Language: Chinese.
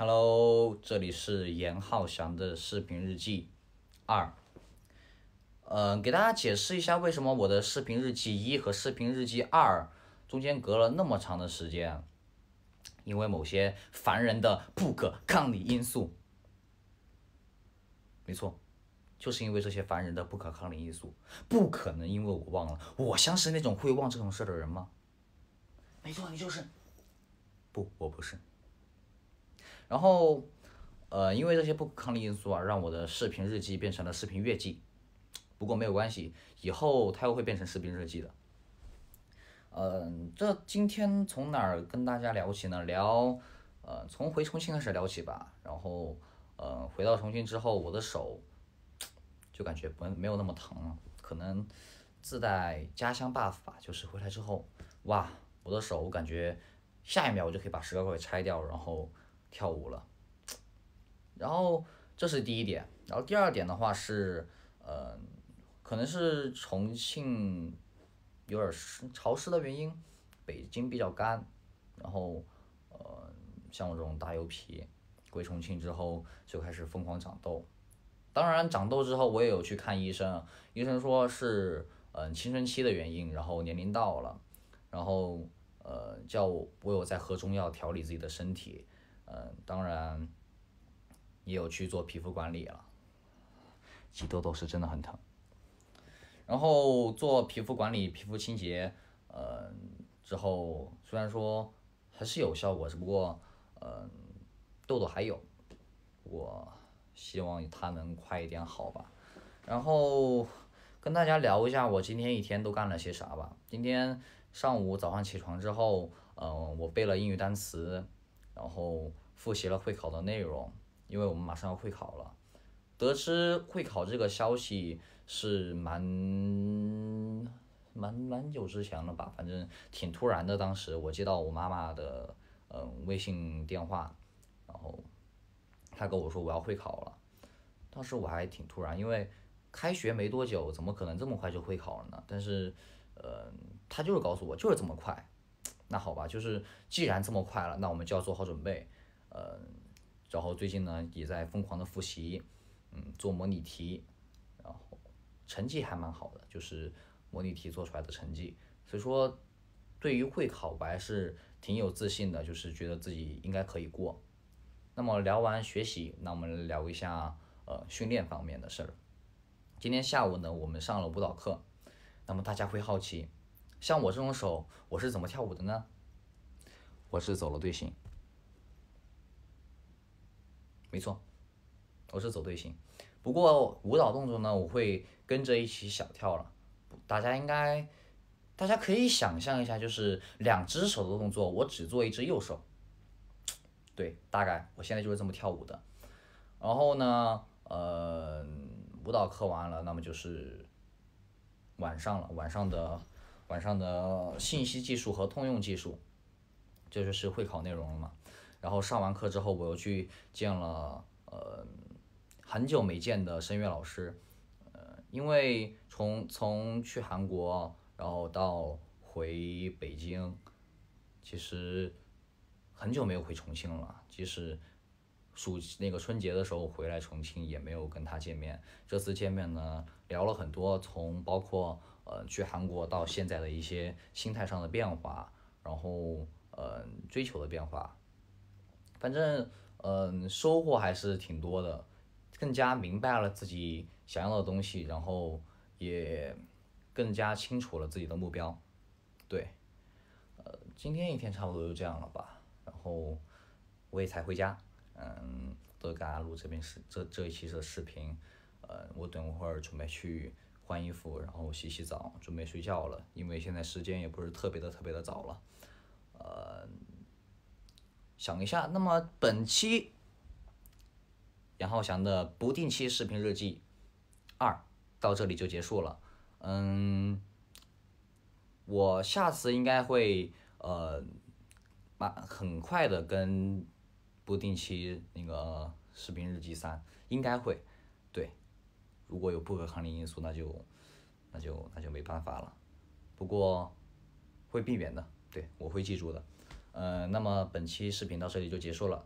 Hello，这里是严浩翔的视频日记二。呃，给大家解释一下为什么我的视频日记一和视频日记二中间隔了那么长的时间，因为某些烦人的不可抗力因素。没错，就是因为这些烦人的不可抗力因素，不可能因为我忘了。我像是那种会忘这种事的人吗？没错，你就是。不，我不是。然后，呃，因为这些不可抗力因素啊，让我的视频日记变成了视频月记。不过没有关系，以后它又会变成视频日记的。嗯，这今天从哪儿跟大家聊起呢？聊，呃，从回重庆开始聊起吧。然后，呃，回到重庆之后，我的手就感觉不没有那么疼了，可能自带家乡 buff 吧。就是回来之后，哇，我的手我感觉下一秒我就可以把石膏给拆掉，然后。跳舞了，然后这是第一点，然后第二点的话是，呃，可能是重庆有点湿潮湿的原因，北京比较干，然后呃，像我这种大油皮，回重庆之后就开始疯狂长痘，当然长痘之后我也有去看医生，医生说是嗯青春期的原因，然后年龄到了，然后呃叫我我有在喝中药调理自己的身体。嗯，当然也有去做皮肤管理了，挤痘痘是真的很疼。然后做皮肤管理、皮肤清洁，嗯，之后虽然说还是有效果，只不过嗯，痘痘还有，我希望它能快一点好吧。然后跟大家聊一下我今天一天都干了些啥吧。今天上午早上起床之后，嗯，我背了英语单词。然后复习了会考的内容，因为我们马上要会考了。得知会考这个消息是蛮蛮蛮久之前了吧，反正挺突然的。当时我接到我妈妈的嗯微信电话，然后她跟我说我要会考了。当时我还挺突然，因为开学没多久，怎么可能这么快就会考了呢？但是呃，他就是告诉我就是这么快。那好吧，就是既然这么快了，那我们就要做好准备，呃，然后最近呢也在疯狂的复习，嗯，做模拟题，然后成绩还蛮好的，就是模拟题做出来的成绩，所以说对于会考我还是挺有自信的，就是觉得自己应该可以过。那么聊完学习，那我们聊一下呃训练方面的事儿。今天下午呢，我们上了舞蹈课，那么大家会好奇。像我这种手，我是怎么跳舞的呢？我是走了队形，没错，我是走队形。不过舞蹈动作呢，我会跟着一起小跳了。大家应该，大家可以想象一下，就是两只手的动作，我只做一只右手。对，大概我现在就是这么跳舞的。然后呢，呃，舞蹈课完了，那么就是晚上了，晚上的。晚上的信息技术和通用技术，这就是会考内容了嘛。然后上完课之后，我又去见了呃很久没见的声乐老师，呃，因为从从去韩国，然后到回北京，其实很久没有回重庆了。即使暑那个春节的时候回来重庆，也没有跟他见面。这次见面呢，聊了很多，从包括。呃，去韩国到现在的一些心态上的变化，然后呃追求的变化，反正嗯收获还是挺多的，更加明白了自己想要的东西，然后也更加清楚了自己的目标。对，呃今天一天差不多就这样了吧，然后我也才回家，嗯，都给大家录这边视这这一期的视频，呃我等会儿准备去。换衣服，然后洗洗澡，准备睡觉了。因为现在时间也不是特别的特别的早了。呃，想一下，那么本期杨浩翔的不定期视频日记二到这里就结束了。嗯，我下次应该会呃，马很快的跟不定期那个视频日记三应该会。如果有不可抗力因素，那就，那就那就没办法了。不过会避免的，对我会记住的。呃，那么本期视频到这里就结束了。